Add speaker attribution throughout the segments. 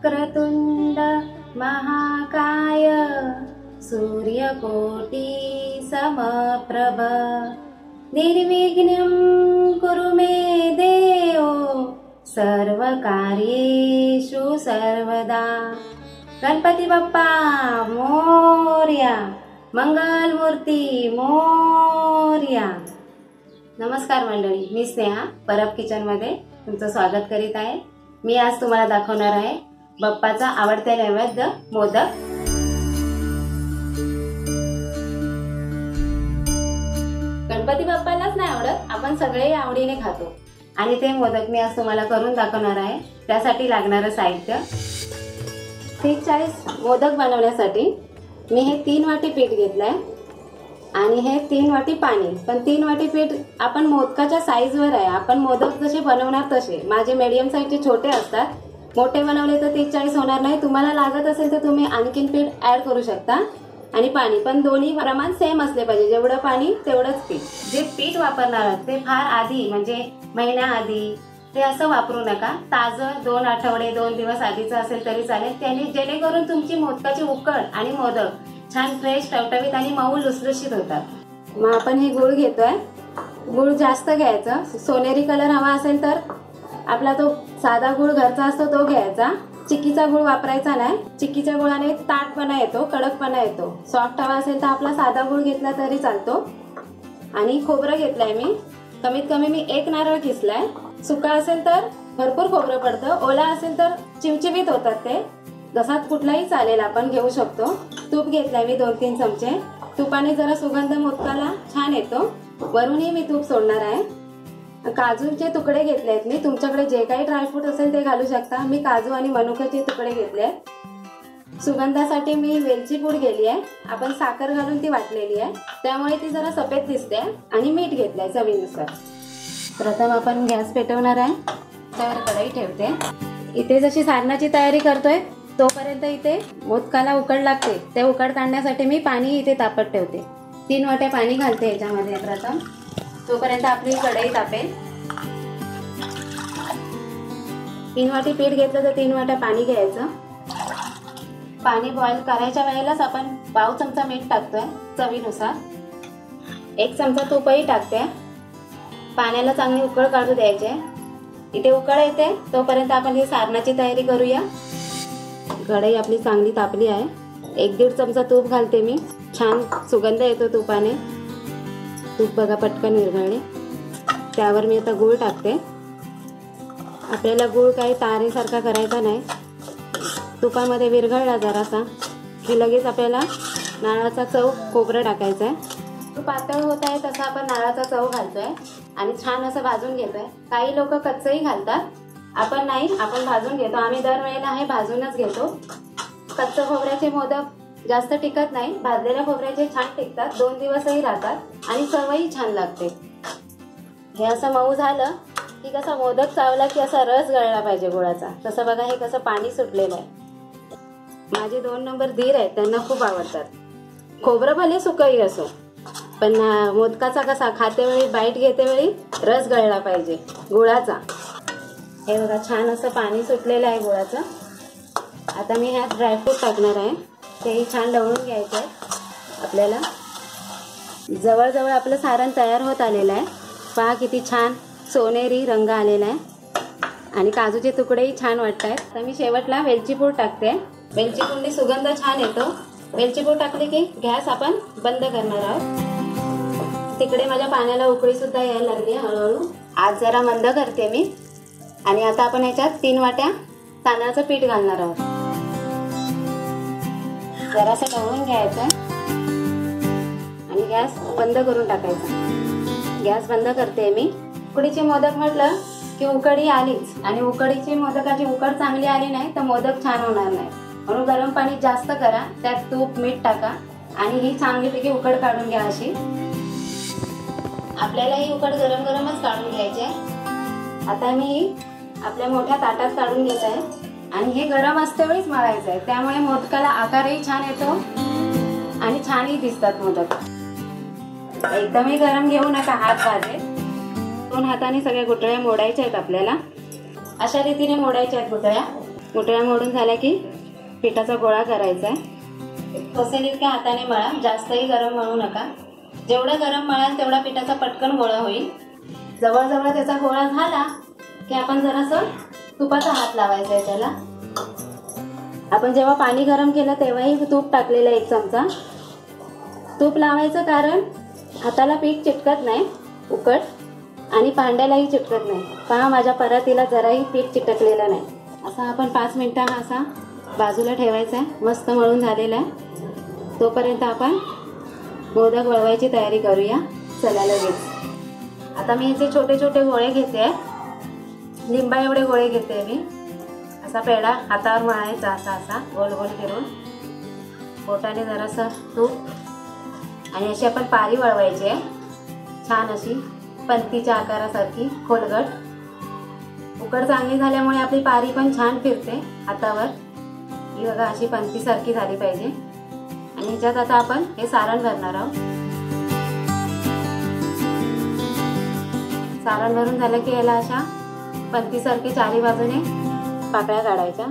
Speaker 1: वक्रतुण्ड महाकाय सूर्यकोटि समप्रभ निर्विघ्नं कुरु मे देव सर्वकार्येषु सर्वदा। गणपती बाप्पा मोर्या मंगलमूर्ती मोर्या। नमस्कार मंडळी मी स्नेहा परब किचनमध्ये तुमचं स्वागत करीत आहे. मी आज तुम्हाला दाखवणार आहे बाप्पाचा आवडते नैवेद्य मोदक. गणपती बाप्पालाच नाही आवडत आपण सगळे आवडीने खातो. आणि ते मोदक मी आज तुम्हाला करून दाखवणार आहे. त्यासाठी लागणारं साहित्य. तीस चाळीस मोदक बनवण्यासाठी मी हे तीन वाटी पीठ घेतलं आहे आणि हे तीन वाटी पाणी. पण तीन वाटी पीठ आपण मोदकाच्या साईजवर आहे. आपण मोदक जसे बनवणार तसे. माझे मीडियम साईजचे छोटे असतात. मोठे बनवले तर तीस चाळीस होणार नाही. तुम्हाला लागत असेल तर तुम्ही आणखीन पीठ ॲड करू शकता. आणि पाणी पण दोन्ही प्रमाण सेम असले पाहिजे. जेवढं पाणी तेवढंच पीठ. जे पीठ वापरणार आहात ते फार आधी म्हणजे महिन्याआधी ते असं वापरू नका. ताजं दोन आठवडे दोन दिवस आधीचं असेल तरी चालेल. त्याने जेणेकरून तुमची मोदकाची उकळ आणि मोदक छान फ्रेश टवटवीत आणि मऊ लुसलुशीत होतात. मग आपण हे गुळ घेतोय. गुळ जास्त घ्यायचं. सोनेरी कलर हवा असेल तर आपला तो साधा गुळ घरचा असतो तो घ्यायचा. चिक्कीचा गुळ वापरायचा नाही. चिक्कीच्या गुळाने ताटपणा येतो कडकपणा येतो. सॉफ्ट हवा असेल तर आपला साधा गुळ घेतला तरी चालतो. आणि खोबरं घेतलंय मी. कमीत कमी मी एक नारळ किसलाय. सुका असेल तर भरपूर खोबरं पडतं. ओला असेल तर चिमचिमीत होतात ते. जसात कुठलाही चालेल आपण घेऊ शकतो. तूप घेतलाय मी दोन तीन चमचे. तुपाने जरा सुगंध मोदकाला छान येतो. वरूनही मी तूप सोडणार आहे. काजूचे तुकडे घेतले आहेत. मी तुमच्याकडे जे काही ड्रायफ्रूट असेल ते घालू शकता. मी काजू आणि मनुक्याचे तुकडे घेतले आहेत. सुगंधासाठी मी वेलची पूड गेली आहे. आपण साखर घालून ती वाटलेली आहे. त्यामुळे ती जरा सफेद दिसते आणि मीठ घेतलं आहे चवीनुसार. प्रथम आपण गॅस पेटवणार आहे. त्यावर कढई ठेवते. इथे जशी सारणाची तयारी करतोय तोपर्यंत इथे मोदकाला उकड लागते. ते उकड काढण्यासाठी मी पाणी इथे तापत ठेवते. तीन वाट्या पाणी घालते याच्यामध्ये प्रथम. तोपर्यंत आपली कढई तापेल. तीन वाटी पीठ घेतलं तर तीन वाट्या पाणी घ्यायचं. पाणी बॉईल करायच्या वेळेलाच आपण पाव चमचा मीठ टाकतोय चवीनुसार. एक चमचा तुपही टाकते पाण्याला चांगली उकळ काढू द्यायचे. इथे उकळ येते तोपर्यंत आपण ही सारणाची तयारी करूया. कढई आपली चांगली तापली आहे. एक दीड चमचा तूप घालते मी. छान सुगंध येतो तुपाने. तूप बघा पटकन विरघळले त्यावर मी आता गूळ टाकते. आपल्याला गूळ काही तारेसारखा करायचा नाही. तुपामध्ये विरघळला जरासा की लगेच आपल्याला नारळाचा चव खोबरं टाकायचं आहे तूप पातळ होत आहे तसं आपण नारळाचा चव घालतोय आणि छान असं भाजून घेतोय. काही लोक कच्चही घालतात. आपण नाही आपण भाजून घेतो. आम्ही दरवेळेला हे भाजूनच घेतो. कच्चं खोबऱ्याचे मोदक जास्त टिकत नाही भाजलेल्या खोबऱ्याचे छान टिकतात दोन दिवसही राहतात आणि चवही छान लागते. हे असं मऊ झालं की कसं मोदक चावला की असा रस गळला पाहिजे गुळाचा. तसं बघा हे कसं पाणी सुटलेलं आहे. माझे दोन नंबर धीर आहेत त्यांना खूप आवडतात. खोबरं भले सुकही असो पण मोदकाचा कसा खातेवेळी बाईट घेतेवेळी रस गळला पाहिजे गुळाचा. हे बघा छान असं पाणी सुटलेलं आहे गुळाचं. आता मी ह्यात ड्रायफ्रूट टाकणार आहे. तेही छान ढवळून घ्यायचं आहे आपल्याला. जवळजवळ आपलं सारण तयार होत आलेलं आहे. पहा किती छान सोनेरी रंग आलेला आहे. आणि काजूचे तुकडेही छान वाटत आहेत तर मी शेवटला वेलचीपूड टाकते. वेलचीपुडनी सुगंध छान येतो. वेलचीपूड टाकली की गॅस आपण बंद करणार आहोत. तिकडे माझ्या पाण्याला उकळी सुद्धा यायला लागली हळूहळू. आज जरा मंद करते मी. आणि आता आपण याच्यात तीन वाट्या तांदळाचं पीठ घालणार आहोत. जरासं ढवळून घ्यायचं. आणि गॅस बंद करून टाकायचा. गॅस बंद करते मी. उकडीचे मोदक म्हटलं की उकडी आलीच. आणि उकडीची मोदकाची उकड चांगली आली नाही तर मोदक छान होणार नाही. म्हणून गरम पाणी जास्त करा. त्यात तूप मीठ टाका. आणि ही चांगलीपैकी उकड काढून घ्या अशी. आपल्याला ही उकड गरम गरमच काढून घ्यायची आहे. आता मी आपल्या मोठ्या ताटात काढून घेत आहे. आणि हे गरम असतेवेळीच मळायचं आहे. त्यामुळे मोदकाला आकारही छान येतो आणि छानही दिसतात मोदक. एकदमही गरम घेऊ नका हात भाजे दोन हाताने सगळ्या गुटळ्या मोडायच्या आहेत आपल्याला. अशा रीतीने मोडायच्या आहेत गुटळ्या गुटळ्या मोडून झाल्या की पिठाचा गोळा करायचा आहे. तसे इतक्या हाताने मळा. जास्तही गरम मळू नका. जेवढं गरम मळाल तेवढा पिठाचा पटकन गोळा होईल. जवळजवळ त्याचा गोळा झाला की आपण जरासं तुपाचा हात लावायचा आहे त्याला. आपण जेव्हा पाणी गरम केलं तेव्हाही तूप टाकलेलं आहे एक चमचा. तूप लावायचं कारण हाताला पीठ चिटकत नाही उकट आणि भांड्यालाही चिटकत नाही. पहा माझ्या परातीला जराही पीठ चिटकलेलं नाही. असा आपण पाच मिनटं असा बाजूला ठेवायचा आहे. मस्त मळून झालेला आहे. तोपर्यंत आपण मोदक वळवायची तयारी करूया. चला लगेच. आता मी याचे छोटे छोटे गोळे घेते लिंबा एवढे गोळे घेते मी. असा पेढा हातावर मळायचा असा असा गोल गोल फिरून बोटाने जरासं तूप आणि अशी आपण पारी वळवायची आहे. छान अशी पंतीच्या आकारासारखी खोलगट. उकड चांगली झाल्यामुळे आपली पारी पण छान फिरते हातावर. ही बघा अशी पंतीसारखी झाली पाहिजे. आणि ह्याच्यात आता आपण हे सारण भरणार आहोत. सारण भरून झालं की याला अशा पत्तीसारखी चारी बाजूने पाकळ्या काढायच्या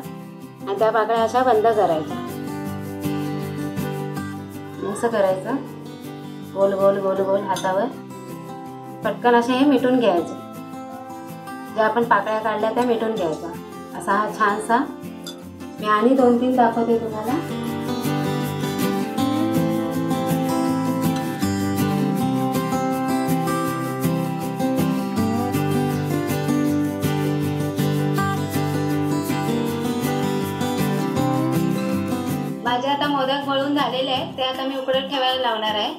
Speaker 1: आणि त्या पाकळ्या अशा बंद करायच्या. असं करायचं. गोल गोल गोल गोल हातावर पटकन असे हे मिटून घ्यायचे. ज्या आपण पाकळ्या काढल्या त्या मिटून घ्यायच्या. असा हा छानसा मी आणि दोन तीन दाखवते तुम्हाला. माझे आता मोदक वळून झालेले आहेत ते आता मी उकडत ठेवायला लावणार आहे.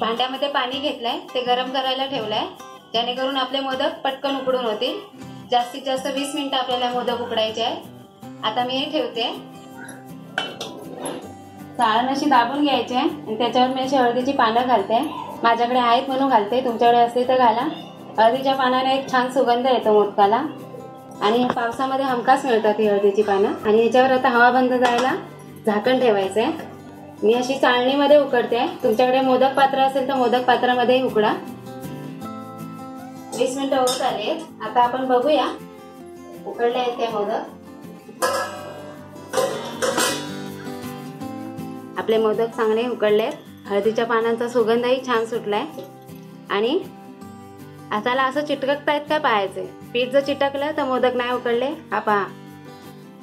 Speaker 1: भांड्यामध्ये पाणी घेतलंय ते गरम करायला ठेवलंय. जेणेकरून आपले मोदक पटकन उकडून होतील. जास्तीत जास्त वीस मिनिटं आपल्याला मोदक उकडायचे आहे आता मी हे ठेवते. चाळण अशी दाबून घ्यायची आहे आणि त्याच्यावर मी अशी हळदीची पानं घालते. माझ्याकडे आहेत म्हणून घालते तुमच्याकडे असते तर घाला. हळदीच्या पानाने एक छान सुगंध येतो मोदकाला. आणि पावसामध्ये हमखास मिळतात ही हळदीची पानं. आणि याच्यावर आता हवा बंद जायला झाकण ठेवायचं आहे मी अशी चाळणीमध्ये उकडते. तुमच्याकडे मोदक पात्र असेल तर मोदक पात्रामध्येही उकडा. वीस मिनिटं होत आले. आता आपण बघूया. उकडले आहेत ते मोदक. आपले मोदक चांगले उकडले हळदीच्या पानांचा सुगंधही छान सुटलाय. आणि हाताला असं चिटकतायत काय पाहायचे? पीठ जर चिटकलं तर मोदक नाही उकडले? हा पहा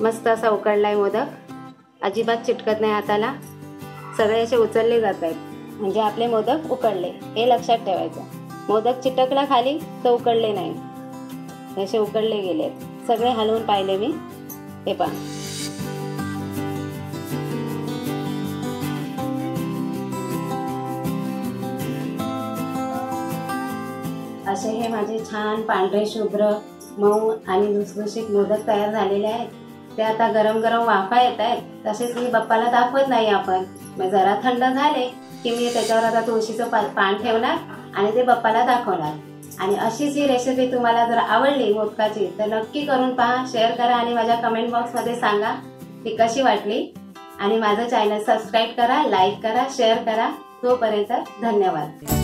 Speaker 1: मस्त असा उकडलाय मोदक. अजिबात चिटकत नाही हाताला सगळे असे उचलले जात आहेत म्हणजे आपले मोदक उकडले. हे लक्षात ठेवायचं. मोदक चिटकला खाली तर उकडले नाही. असे उकडले गेले सगळे हलवून पाहिले मी. हे पहा. असे हे माझे छान पांढरे शुभ्र मऊ आणि लुसलुशीत मोदक तयार झालेले आहेत. ते आता गरम गरम वाफा येत आहेत. तसेच मी बाप्पाला दाखवत नाही आपण. मग जरा थंड झाले की मी त्याच्यावर आता तुळशीचं पा पान ठेवणार आणि ते बाप्पाला दाखवणार. आणि अशीच ही रेसिपी तुम्हाला जर आवडली मोदकाची तर नक्की करून पहा शेअर करा आणि माझ्या कमेंट बॉक्समध्ये सांगा ती कशी वाटली. आणि माझं चॅनल सबस्क्राईब करा लाईक करा शेअर करा. तोपर्यंत धन्यवाद.